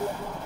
Yeah.